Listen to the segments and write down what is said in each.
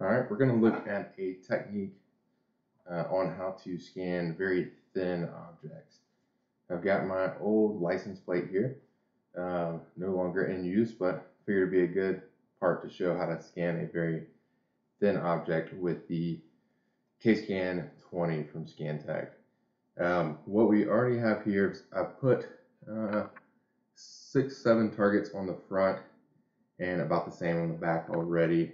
All right, we're going to look at a technique uh, on how to scan very thin objects. I've got my old license plate here, uh, no longer in use, but figured it'd be a good part to show how to scan a very thin object with the KScan 20 from Scantech. Um, what we already have here is I've put uh, six, seven targets on the front and about the same on the back already.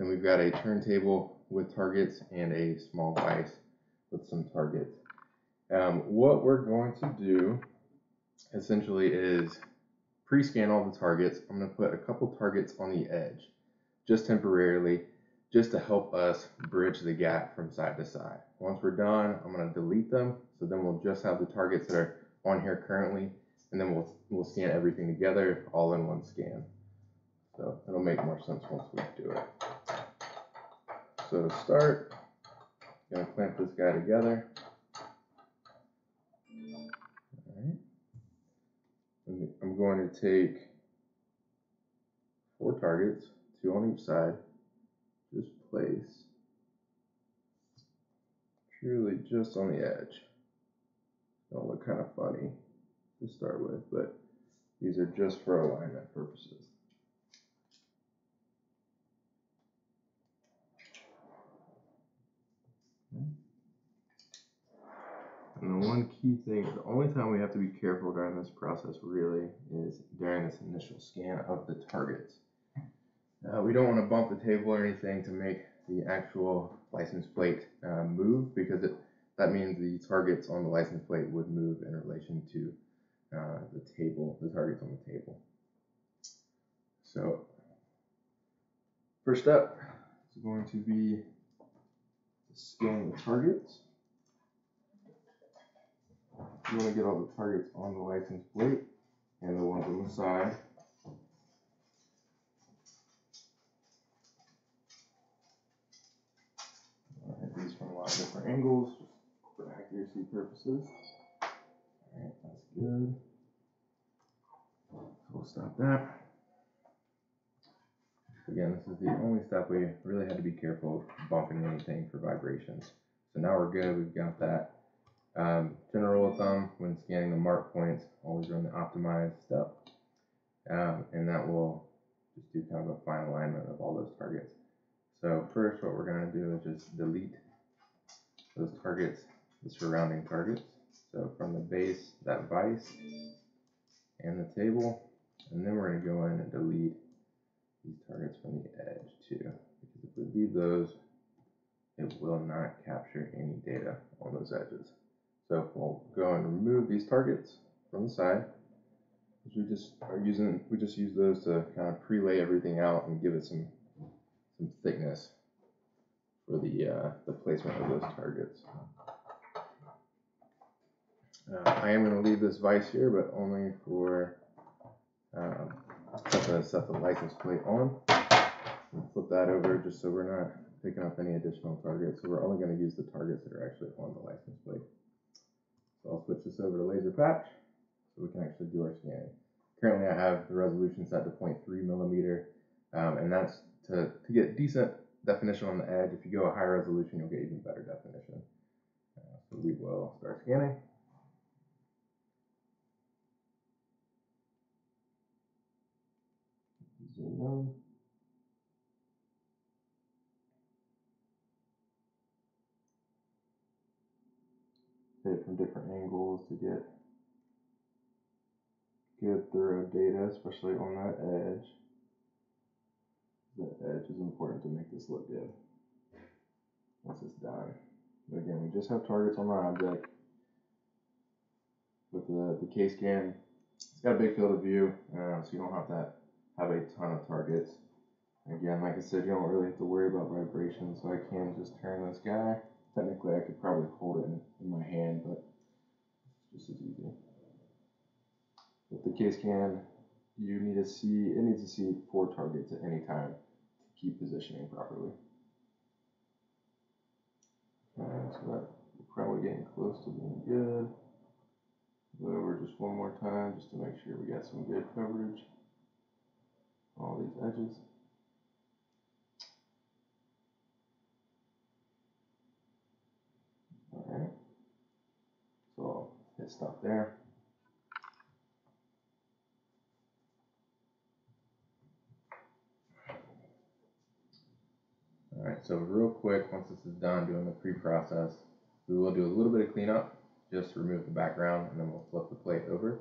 Then we've got a turntable with targets and a small vise with some targets. Um, what we're going to do essentially is pre-scan all the targets. I'm going to put a couple targets on the edge just temporarily just to help us bridge the gap from side to side. Once we're done, I'm going to delete them. So then we'll just have the targets that are on here currently and then we'll, we'll scan everything together all in one scan. So it'll make more sense once we do it. So to start, gonna clamp this guy together. I'm going to take four targets, two on each side, just place truly just on the edge. Don't look kind of funny to start with, but these are just for alignment purposes. And the one key thing, the only time we have to be careful during this process really is during this initial scan of the targets. Uh, we don't want to bump the table or anything to make the actual license plate uh, move because it, that means the targets on the license plate would move in relation to uh, the table, the targets on the table. So first step is going to be scanning the targets. You want to get all the targets on the license plate and the ones on the side. hit these from a lot of different angles for accuracy purposes. Alright, that's good. So we'll stop that. Again, this is the only step we really had to be careful of bumping anything for vibrations. So now we're good, we've got that. Um, general rule of thumb, when scanning the mark points, always run the optimize step. Um, and that will just do kind of a fine alignment of all those targets. So first what we're going to do is just delete those targets, the surrounding targets. So from the base, that vise and the table, and then we're going to go in and delete these targets from the edge too. Because if we leave those, it will not capture any data on those edges. So we'll go and remove these targets from the side. We just are using, we just use those to kind of pre-lay everything out and give it some some thickness for the uh, the placement of those targets. Uh, I am going to leave this vise here, but only for um, to set the license plate on. flip that over just so we're not picking up any additional targets. So we're only going to use the targets that are actually on the license plate. So I'll switch this over to laser patch so we can actually do our scanning. Currently I have the resolution set to 0.3 millimeter um, and that's to, to get decent definition on the edge. If you go a higher resolution, you'll get even better definition. Uh, so we will start scanning. Zoom in. Hit it from different angles to get good thorough data, especially on that edge. The edge is important to make this look good. Once it's done. But again, we just have targets on our object. With the, the KScan, it's got a big field of view, uh, so you don't have to have a ton of targets. Again, like I said, you don't really have to worry about vibration, so I can just turn this guy. Technically, I could probably hold it in, in my hand, but it's just as easy. With the KScan, you need to see, it needs to see four targets at any time to keep positioning properly. Okay, so that we're probably getting close to being good. Go over just one more time just to make sure we got some good coverage all these edges. Stuff there. Alright, so real quick, once this is done doing the pre-process, we will do a little bit of cleanup, just remove the background, and then we'll flip the plate over.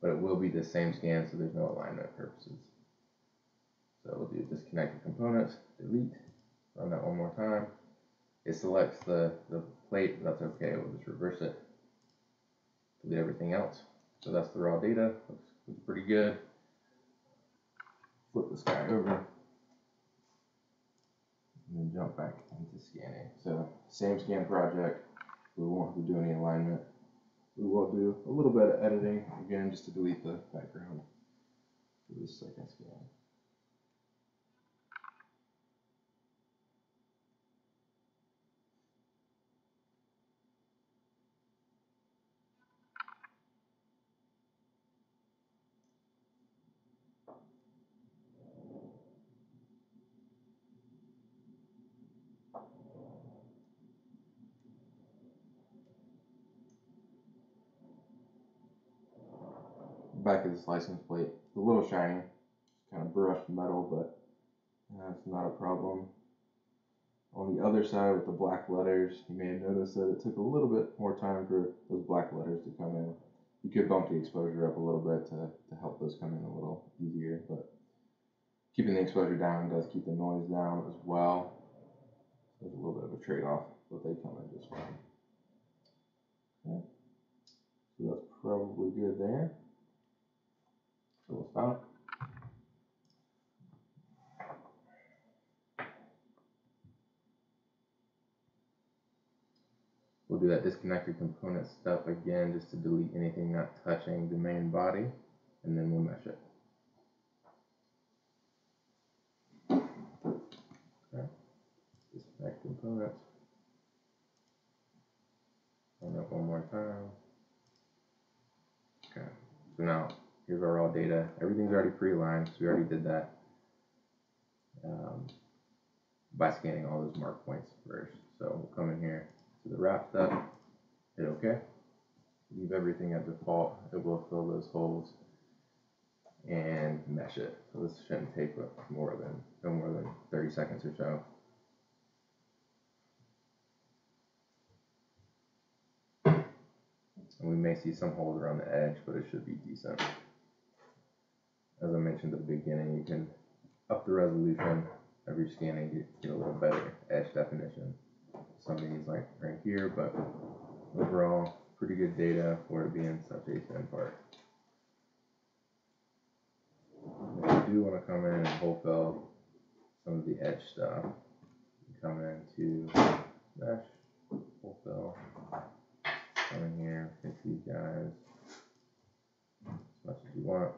But it will be the same scan, so there's no alignment purposes. So we'll do disconnect the components, delete, run that one more time. It selects the, the plate, that's okay, we'll just reverse it. Delete everything else. So that's the raw data, looks, looks pretty good. Flip this guy over. And then jump back into scanning. So same scan project, we won't have to do any alignment. We will do a little bit of editing, again, just to delete the background for this second scan. Back of this license plate. It's a little shiny, kind of brushed metal, but that's not a problem. On the other side with the black letters, you may have noticed that it took a little bit more time for those black letters to come in. You could bump the exposure up a little bit to, to help those come in a little easier, but keeping the exposure down does keep the noise down as well. There's a little bit of a trade-off, but they come in just fine. Okay. So that's probably good there. So we'll stop. We'll do that disconnected component stuff again just to delete anything not touching the main body and then we'll mesh it. Okay. Disconnect components. Run that one more time. Okay. So now here's our raw data. Everything's already pre-aligned, so we already did that um, by scanning all those mark points first. So we'll come in here to the wrap step, hit OK, leave everything at default. It will fill those holes and mesh it. So this shouldn't take more than no more than 30 seconds or so. And we may see some holes around the edge, but it should be decent as I mentioned at the beginning, you can up the resolution of your scanning, get, get a little better edge definition. Some of these like right here, but overall, pretty good data for it being such a thin part. If you do want to come in and hole fill some of the edge stuff, come into mesh, hole fill, come in here, fix these guys as much as you want